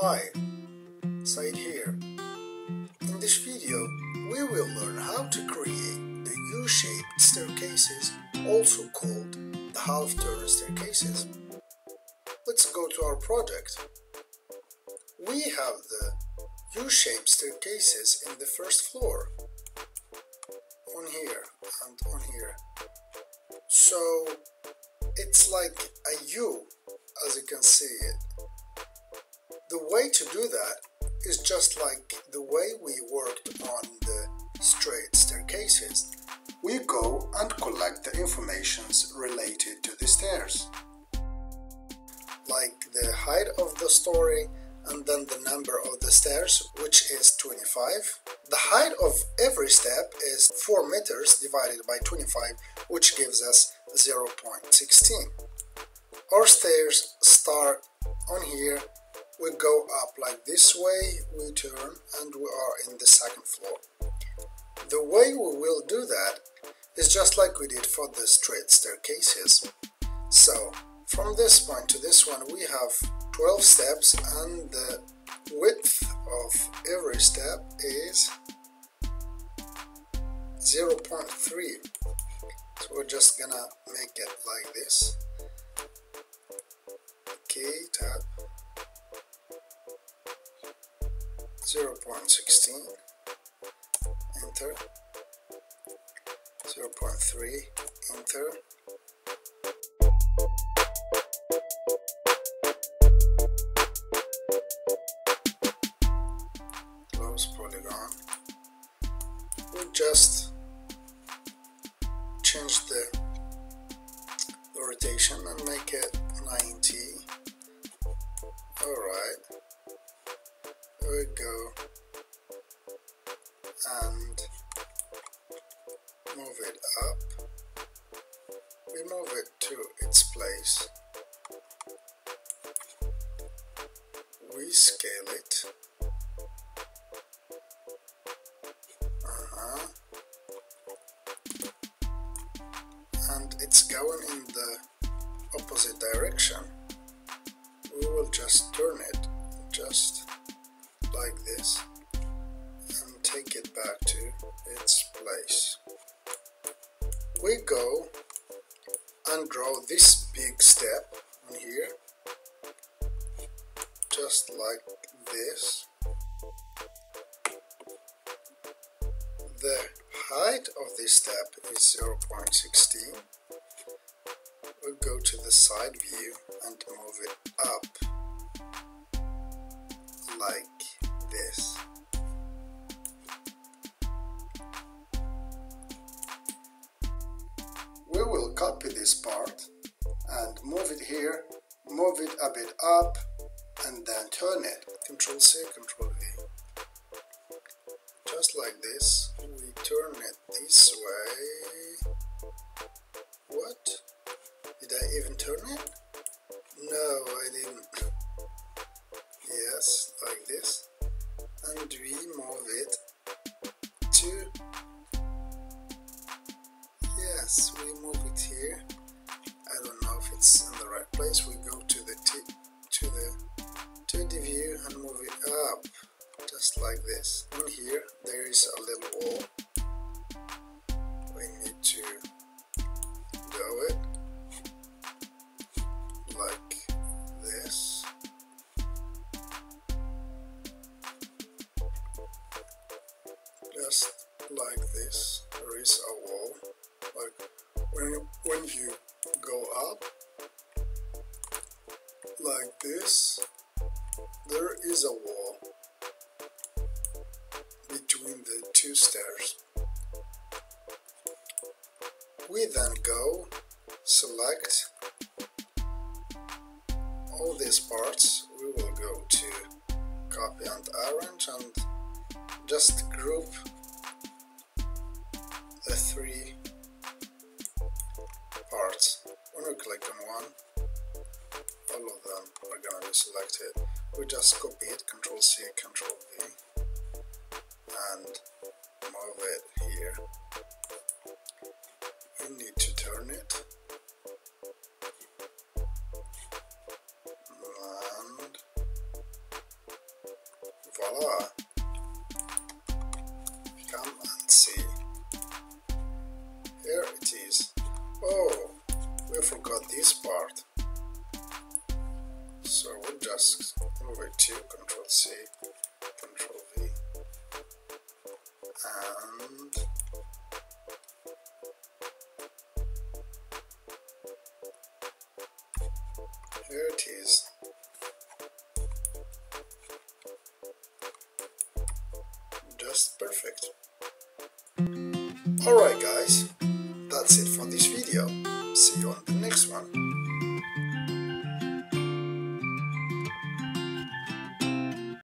Hi, Said here. In this video, we will learn how to create the U-shaped staircases, also called the half-turn staircases. Let's go to our project. We have the U-shaped staircases in the first floor, on here and on here. So it's like a U as you can see to do that is just like the way we worked on the straight staircases. We go and collect the informations related to the stairs, like the height of the story and then the number of the stairs, which is 25. The height of every step is 4 meters divided by 25, which gives us 0.16. Our stairs start on here, we go up like this way, we turn and we are in the second floor. The way we will do that is just like we did for the straight staircases. So, from this point to this one we have 12 steps and the width of every step is 0.3 so we're just gonna make it like this 0.16 enter. 0.3 enter. Close polygon. We just change the, the rotation and make it 90 move it to its place. We scale it. Uh-huh. And it's going in the opposite direction. We will just turn it just like this and take it back to its place. We go and draw this big step on here. Just like this. The height of this step is 0.16 we'll go to the side view and move it up like this copy this part and move it here move it a bit up and then turn it. Control C control V. Just like this we turn it this way. What? Did I even turn it? No I didn't. Yes like this. And we move it to yes we just like this. In here there is a little wall. We need to do it like this. Just like this there is a wall. Like when, when you go up like this there is a wall then go select all these parts we will go to copy and arrange and just group the three parts. When we click on one, all of them are gonna be selected. We just copy it, Control C, Control V, and move it here. And see. Here it is. Oh, we forgot this part. So we'll just move it to Control C, Control V, and here it is. Alright guys, that's it for this